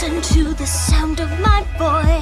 listen to the sound of my voice.